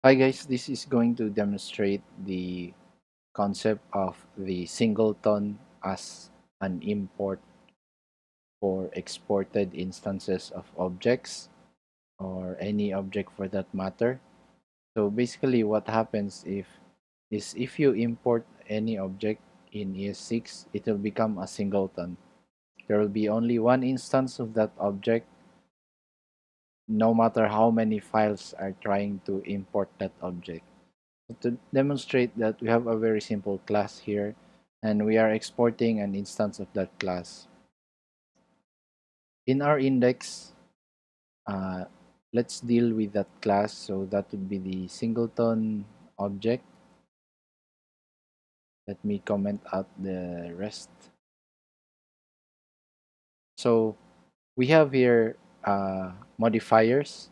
Hi guys, this is going to demonstrate the concept of the singleton as an import for exported instances of objects or any object for that matter. So basically what happens if is if you import any object in ES6, it will become a singleton. There will be only one instance of that object no matter how many files are trying to import that object. To demonstrate that we have a very simple class here and we are exporting an instance of that class. In our index, uh, let's deal with that class. So that would be the singleton object. Let me comment out the rest. So we have here uh, modifiers.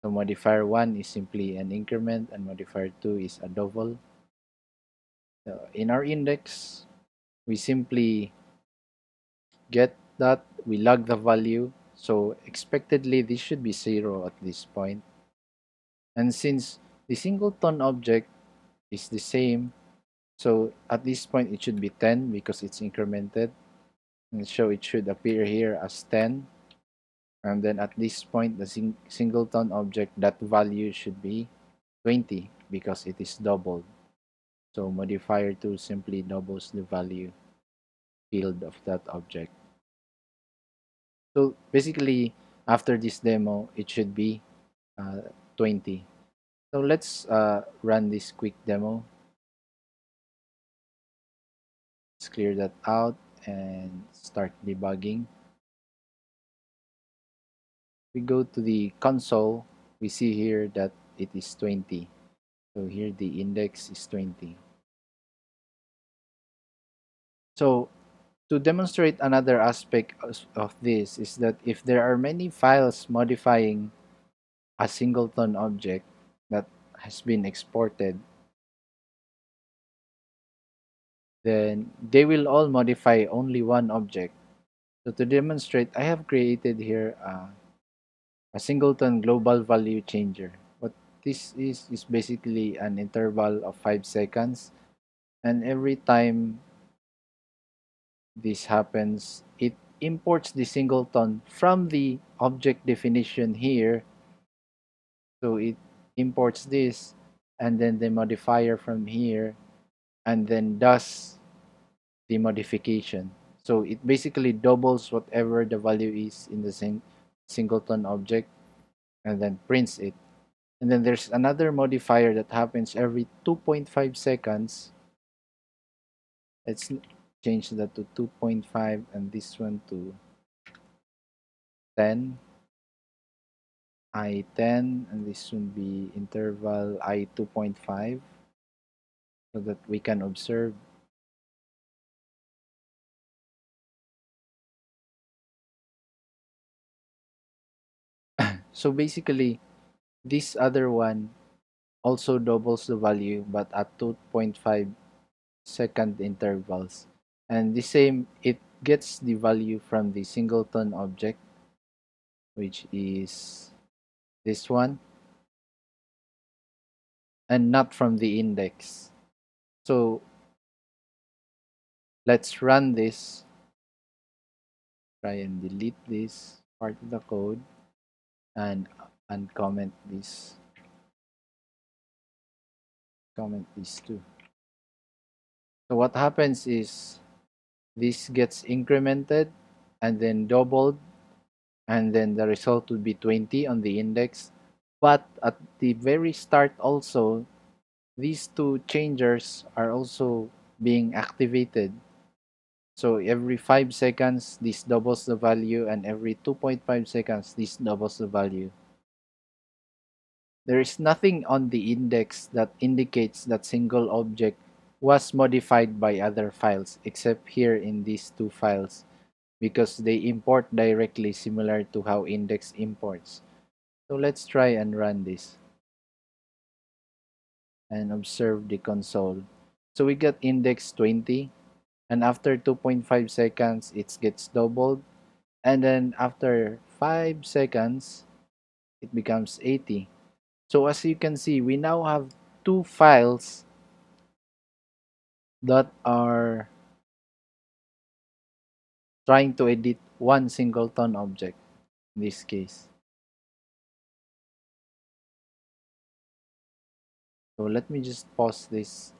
So modifier 1 is simply an increment and modifier 2 is a double. So in our index, we simply get that, we log the value. So expectedly, this should be 0 at this point. And since the singleton object is the same, so at this point it should be 10 because it's incremented. And so it should appear here as 10 and then at this point the sing singleton object that value should be 20 because it is doubled. So modifier 2 simply doubles the value field of that object. So basically after this demo it should be uh, 20 so let's uh, run this quick demo. Let's clear that out and start debugging we go to the console, we see here that it is 20. So here the index is 20. So to demonstrate another aspect of this is that if there are many files modifying a singleton object that has been exported, then they will all modify only one object. So to demonstrate, I have created here a a singleton global value changer. What this is is basically an interval of 5 seconds. And every time this happens it imports the singleton from the object definition here. So it imports this and then the modifier from here and then does the modification. So it basically doubles whatever the value is in the sing singleton object and then prints it. And then there's another modifier that happens every 2.5 seconds. Let's change that to 2.5 and this one to 10. I10 and this will be interval I2.5 so that we can observe So basically, this other one also doubles the value but at 2.5 second intervals. And the same, it gets the value from the singleton object, which is this one, and not from the index. So let's run this. Try and delete this part of the code and uncomment this. Comment these two so what happens is this gets incremented and then doubled and then the result would be 20 on the index. But at the very start also these two changers are also being activated so every 5 seconds, this doubles the value, and every 2.5 seconds, this doubles the value. There is nothing on the index that indicates that single object was modified by other files, except here in these two files, because they import directly similar to how index imports. So let's try and run this and observe the console. So we got index 20 and after 2.5 seconds it gets doubled and then after 5 seconds it becomes 80 So as you can see, we now have two files that are trying to edit one singleton object in this case. So let me just pause this.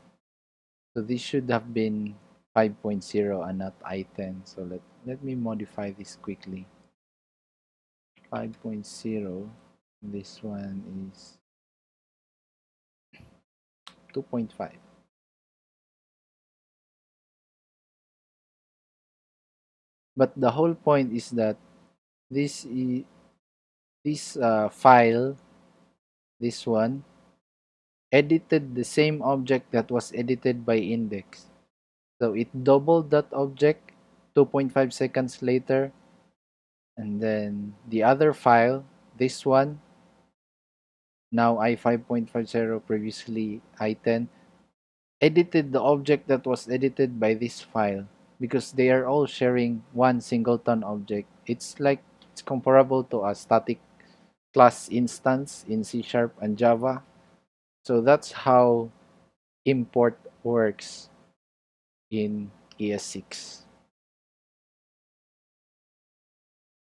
So this should have been 5.0 and not i10. So let, let me modify this quickly. 5.0, this one is 2.5. But the whole point is that this this uh, file, this one, edited the same object that was edited by index. So it doubled that object 2.5 seconds later. And then the other file, this one, now i5.50, previously i10, edited the object that was edited by this file because they are all sharing one singleton object. It's like it's comparable to a static class instance in C Sharp and Java. So that's how import works in ES6.